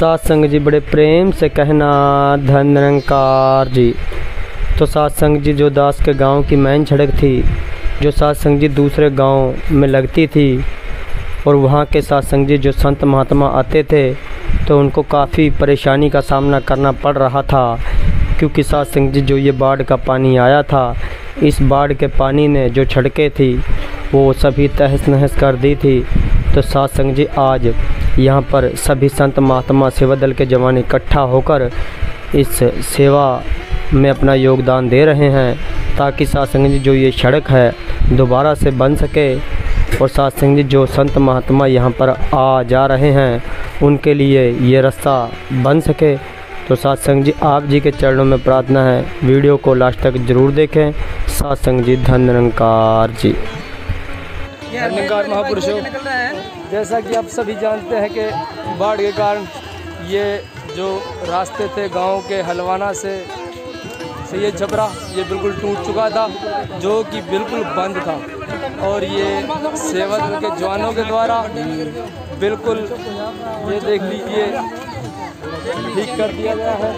सत्संग जी बड़े प्रेम से कहना, धन निरंकार जी। तो सत्संग जी जो दास के गाँव की मैन सड़क थी, जो सत्संग जी दूसरे गाँव में लगती थी, और वहाँ के सत्संग जी जो संत महात्मा आते थे तो उनको काफ़ी परेशानी का सामना करना पड़ रहा था, क्योंकि सत्संग जी जो ये बाढ़ का पानी आया था, इस बाढ़ के पानी ने जो छड़के थी, वो सभी तहस नहस कर दी थी। तो सत्संग जी आज यहाँ पर सभी संत महात्मा सेवा दल के जवान इकट्ठा होकर इस सेवा में अपना योगदान दे रहे हैं, ताकि सत्संग जी जो ये सड़क है दोबारा से बन सके और सत्संग जी जो संत महात्मा यहाँ पर आ जा रहे हैं, उनके लिए ये रास्ता बन सके। तो सत्संग जी, आप जी के चरणों में प्रार्थना है, वीडियो को लास्ट तक ज़रूर देखें। सत्संग जी धन निरंकार जी। धन्यकार महापुरुषों। जैसा कि आप सभी जानते हैं कि बाढ़ के कारण ये जो रास्ते थे गाँव के हलवाना से से ये छपरा ये बिल्कुल टूट चुका था, जो कि बिल्कुल बंद था। और ये सेवा दल के जवानों के द्वारा बिल्कुल ये देख लीजिए, ठीक कर दिया गया है।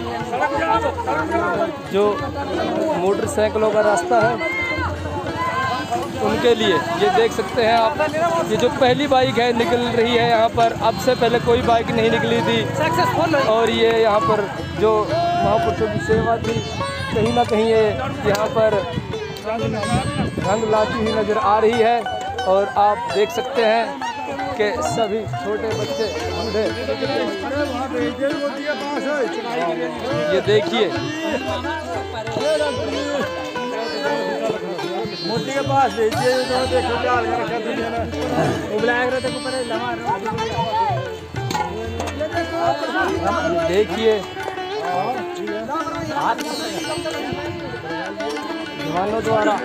जो मोटरसाइकिलों का रास्ता है उनके लिए। ये देख सकते हैं आप ये जो पहली बाइक है निकल रही है यहाँ पर। अब से पहले कोई बाइक नहीं निकली थी। सक्सेसफुल और ये यहाँ पर जो महापुरुषों की सेवा थी कहीं ना कहीं ये यहाँ पर रंग लाती हुई नज़र आ रही है। और आप देख सकते हैं कि सभी छोटे बच्चे बूढ़े ये देखिए। मोदी के पास तो हाल वो ब्लैक रहते को देखिए। द्वारा।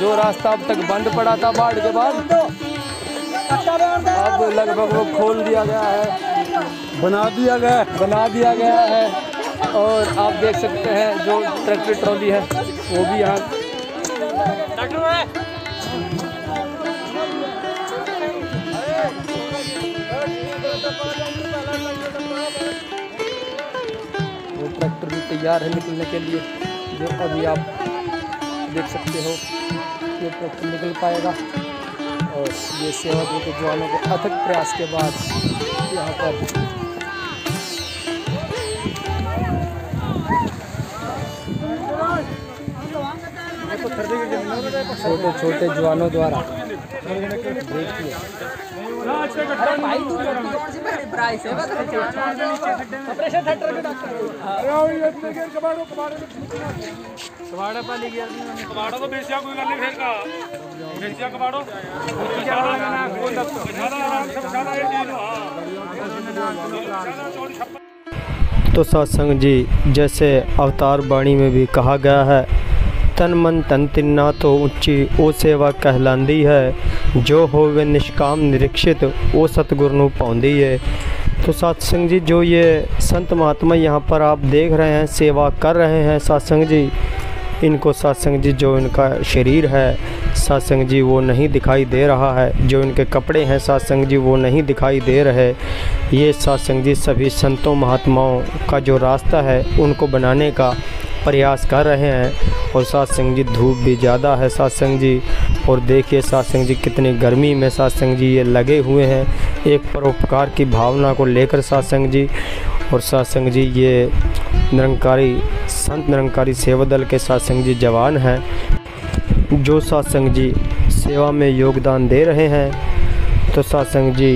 जो रास्ता अब तक बंद पड़ा था बाढ़ के बाद, अब लगभग वो खोल दिया गया है। बना दिया गया बना दिया गया है। और आप देख सकते हैं जो ट्रैक्टर ट्रॉली है वो भी यहाँ। वो ट्रैक्टर भी तैयार है निकलने के लिए जो अभी आप देख सकते हो ये ट्रैक्टर निकल पाएगा। और ये सेवा के जवानों के अथक प्रयास के बाद यहाँ पर छोटे छोटे जवानों द्वारा। तो तो सत्संग जी, जैसे अवतार बाणी में भी कहा गया है तन मन तन तिन्ना तो ऊंची ओ सेवा कहलांदी है जो होवे निष्काम निरीक्षित ओ सतगुरु ਨੂੰ ਪਾਉਂਦੀ है तो सत्संग जी जो ये संत महात्मा यहाँ पर आप देख रहे हैं सेवा कर रहे हैं सत्संग जी इनको सत्संग जी जो इनका शरीर है सत्संग जी वो नहीं दिखाई दे रहा है जो इनके कपड़े हैं सत्संग जी वो नहीं दिखाई दे रहे ये सत्संग जी सभी संतों महात्माओं का जो रास्ता है उनको बनाने का प्रयास कर रहे हैं और सत्संग जी धूप भी ज़्यादा है सात सत्संग जी और देखिए सात सत्संग जी कितनी गर्मी में सात सत्संग जी ये लगे हुए हैं एक परोपकार की भावना को लेकर सत्संग जी और सत्संग जी ये निरंकारी संत निरंकारी सेवा दल के सत्संग जी जवान हैं जो सत्संग जी सेवा में योगदान दे रहे हैं तो सत्संग जी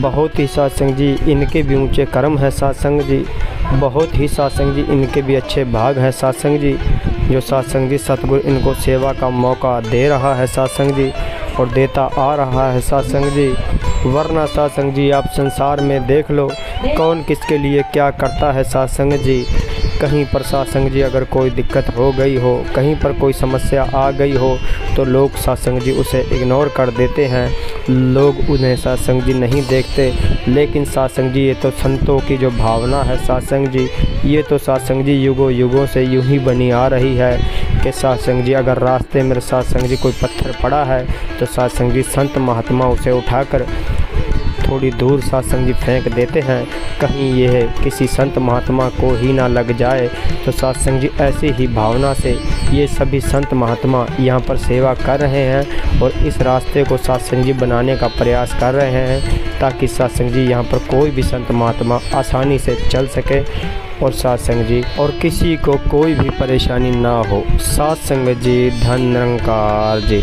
बहुत ही सत्संग जी इनके भी ऊँचे कर्म है सत्संग जी बहुत ही सत्संग जी, इनके भी अच्छे भाग हैं सत्संग जी। जो सत्संग जी, सतगुरु इनको सेवा का मौका दे रहा है सत्संग जी और देता आ रहा है सत्संग जी। वरना सत्संग जी, आप संसार में देख लो, कौन किसके लिए क्या करता है सत्संग जी? कहीं पर सत्संग जी अगर कोई दिक्कत हो गई हो, कहीं पर कोई समस्या आ गई हो तो लोग सत्संग जी उसे इग्नोर कर देते हैं। लोग उन्हें सत्संग जी नहीं देखते, लेकिन सत्संग जी, ये तो संतों की जो भावना है सत्संग जी, ये तो सत्संग जी युगों युगों से यूँ ही बनी आ रही है कि सत्संग जी अगर रास्ते में सत्संग जी कोई पत्थर पड़ा है तो सत्संग जी संत महात्मा उसे उठाकर थोड़ी दूर सत्संग जी फेंक देते हैं। कहीं यह किसी संत महात्मा को ही ना लग जाए तो सत्संग जी ऐसी ही भावना से ये सभी संत महात्मा यहाँ पर सेवा कर रहे हैं और इस रास्ते को सत्संग जी बनाने का प्रयास कर रहे हैं, ताकि सत्संग जी यहाँ पर कोई भी संत महात्मा आसानी से चल सके और सत्संग जी और किसी को कोई भी परेशानी ना हो। सत्संग जी धन निरंकार जी।